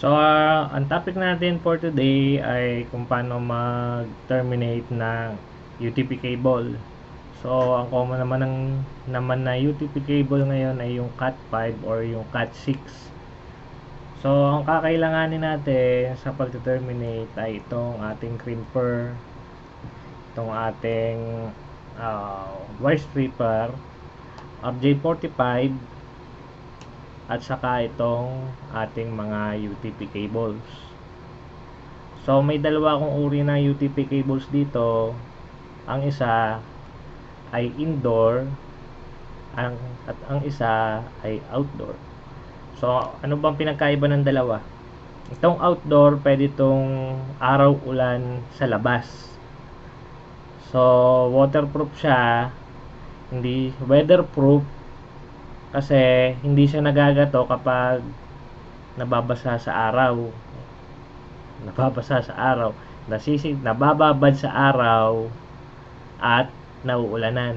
So, uh, ang topic natin for today ay kung paano mag-terminate ng UTP cable. So, ang common naman ng naman na UTP cable ngayon ay yung Cat5 or yung Cat6. So, ang kakailanganin natin sa pag-terminate ay itong ating crimper, itong ating uh, wire stripper, RJ45, at saka itong ating mga UTP cables. So, may dalawa akong uri ng UTP cables dito. Ang isa ay indoor ang, at ang isa ay outdoor. So, ano bang pinagkaiba ng dalawa? Itong outdoor, pwede itong araw-ulan sa labas. So, waterproof siya. Hindi weatherproof kasi hindi siya nagagato kapag nababasa sa araw. Nababasa sa araw. Nasisig, nabababad sa araw at nauulanan.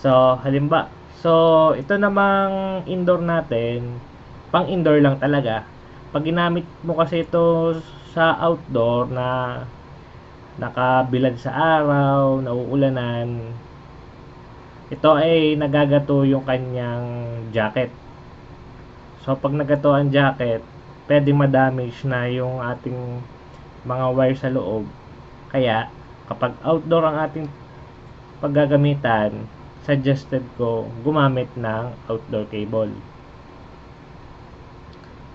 So, halimbawa, so ito namang indoor natin, pang indoor lang talaga. Pag ginamit mo kasi ito sa outdoor na nakabilad sa araw, nauulanan, ito ay nagagato yung kanyang jacket. So, pag nagato ang jacket, pwede ma-damage na yung ating mga wire sa loob. Kaya, kapag outdoor ang ating paggagamitan, suggested ko gumamit ng outdoor cable.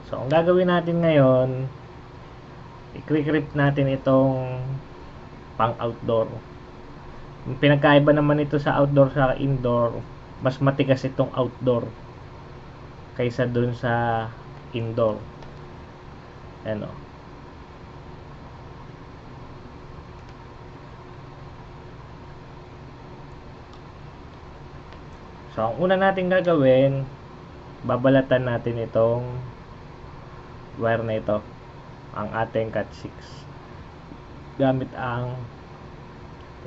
So, ang gagawin natin ngayon, i-clip natin itong pang outdoor. Pinagkaiba naman ito sa outdoor sa indoor, mas matigas itong outdoor kaysa dun sa indoor. Ano? So, ang una natin gagawin, babalatan natin itong wire na ito. Ang ating cat 6. Gamit ang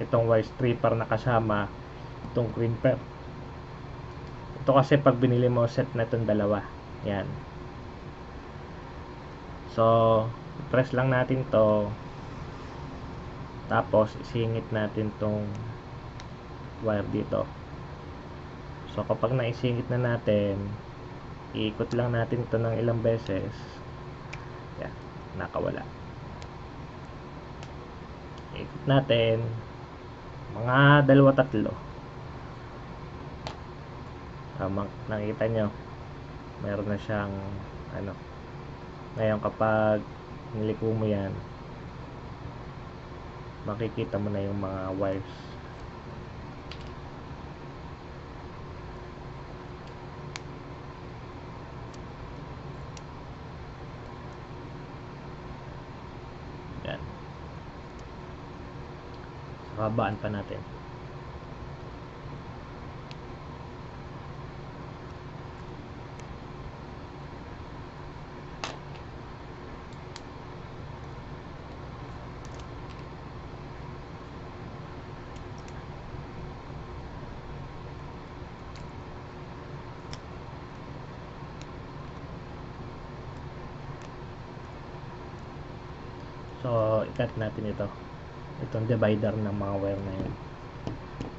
itong wire stripper na kasama itong crimper. Ito kasi pag binili mo set na itong dalawa. Yan. So, press lang natin to tapos isingit natin tong wire dito. So kapag naisingit na natin, iikot lang natin ito ng ilang beses. Yan, nakawala. Ikot natin mga dalawa tatlo. Tama, nakita nyo. Meron na siyang ano. Ngayon kapag niliko mo yan, makikita mo na yung mga wires Yan. Kabaan pa natin. So, ikat natin ito. Itong divider ng mga wire na yun.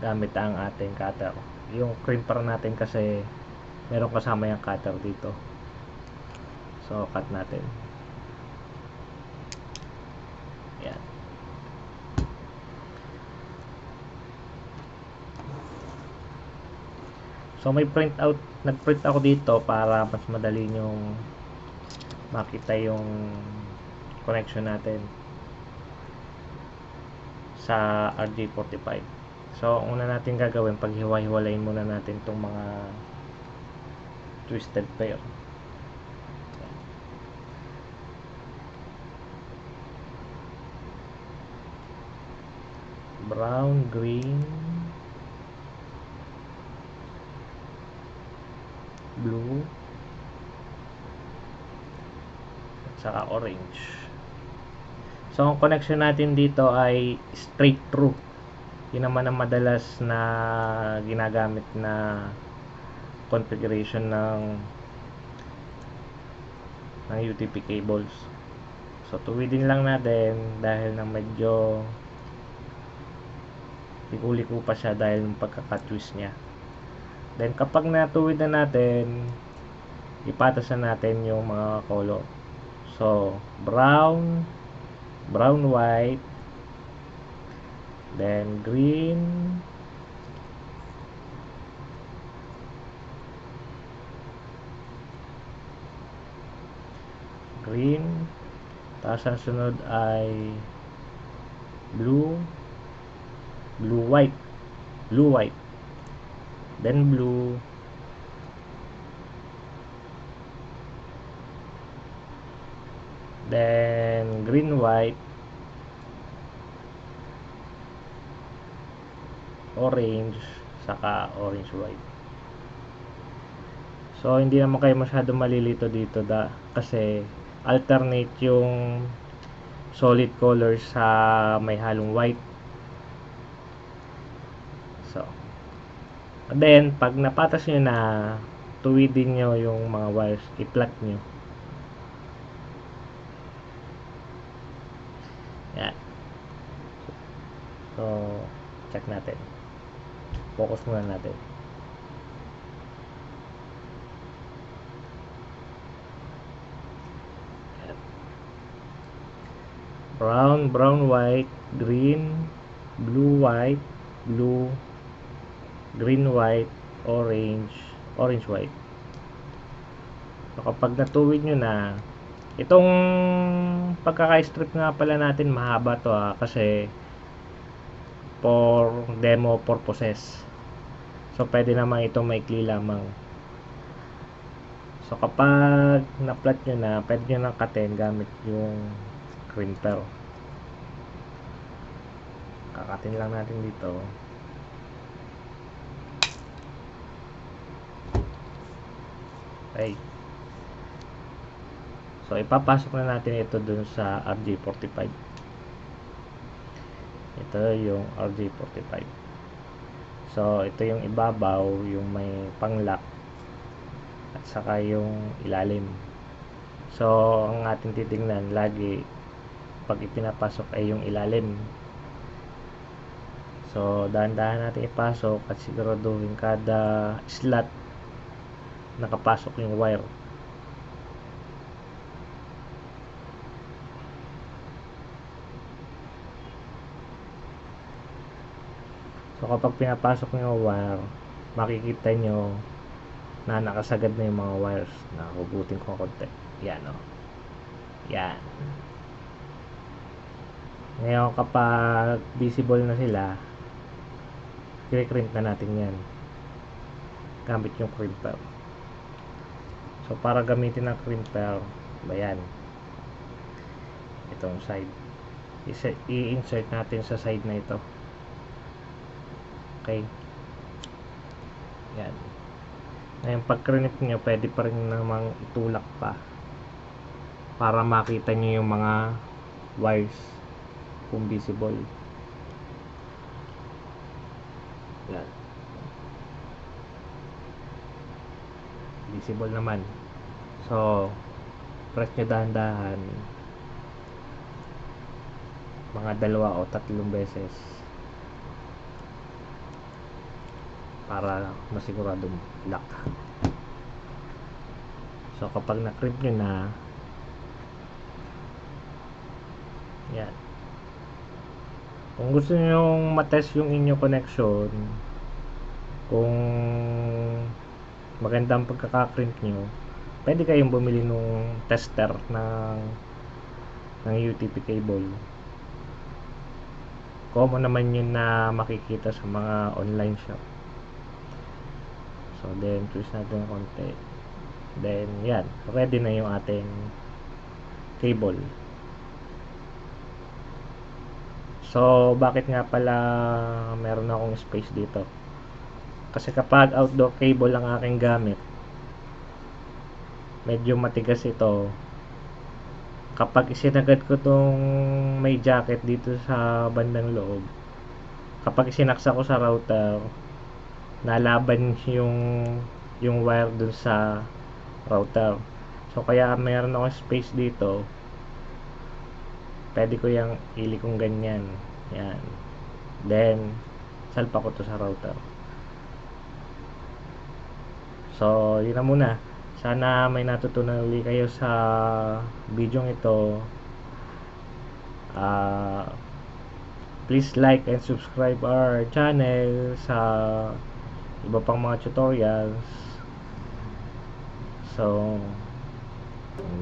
Gamit ang ating cutter. Yung crimper natin kasi meron kasama yung cutter dito. So, cut natin. Yan. So, may print out. Nag-print ako dito para mas madali yung makita yung connection natin sa RJ45 so una natin gagawin pag hiwa-hiwalayin muna natin itong mga twisted pair. Brown, green blue at saka orange So, ang connection natin dito ay straight through. Yun naman ang madalas na ginagamit na configuration ng ng UTP cables. So, tuwidin lang natin dahil na medyo liko-liko pa siya dahil ng pagkaka-twist niya. Then, kapag natuwid na natin, ipatas na natin yung mga color. So, brown, brown, white, then green, green, tapos ang sunod ay blue, blue, white, blue, white, then blue, then green white. Orange saka orange white. So hindi naman kayo masyado malilito dito da kasi alternate yung solid colors sa may halong white. So then pag napatas nyo na tuwidin nyo yung mga wires i-plug nyo So, check natin. Focus muna natin. Brown, brown, white, green, blue, white, blue, green, white, orange, orange, white. So, kapag natuwid nyo na, Itong pagkaka-strip nga pala natin mahaba to ha, kasi for demo purposes. So pwede naman ito maikli lamang. So kapag na-plot nyo na, pwede nyo nang katin gamit yung crimper. Kakatin lang natin dito. Okay. So, ipapasok na natin ito dun sa RJ45. Ito yung RJ45. So, ito yung ibabaw, yung may panglock at saka yung ilalim. So, ang ating titingnan lagi pag ipinapasok ay yung ilalim. So, dahan-dahan natin ipasok at siguraduhin kada slot nakapasok yung wire. So kapag pinapasok nyo yung wire, makikita nyo na nakasagad na yung mga wires. Nakakubutin ko konti. Yan o. Oh. Yan. Ngayon kapag visible na sila, kikrimp na natin yan. Gamit yung crimper. So para gamitin ang crimper, ba yan? Itong side. I-insert natin sa side na ito. Okay. Yan. Ngayon, pag crimp nyo, pwede pa rin namang itulak pa. Para makita nyo yung mga wires kung visible. Yan. Visible naman. So, press nyo dahan-dahan. Mga dalawa o tatlong beses. Para masiguradong lock so kapag na-crimp nyo na yan. Kung gusto nyo matest yung inyo connection kung maganda ang pagkaka-crimp nyo pwede kayong bumili nung tester ng ng UTP cable. Common naman yun na makikita sa mga online shop So, then, twist natin konti. Then, yan. Ready na yung ating cable. So, bakit nga pala meron akong space dito? Kasi kapag outdoor cable ang aking gamit, medyo matigas ito. Kapag isinagad ko tong may jacket dito sa bandang loob, kapag isinaksa ko sa router, nalaban yung yung wire dun sa router So kaya meron ako space dito. Pwede ko yung ili kong ganyan. Yan. Then, salpa ko to sa router. So, yun na muna. Sana may natutunan uli kayo sa video ito. Ah, please like and subscribe our channel sa iba pang mga tutorials. So,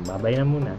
babay na muna.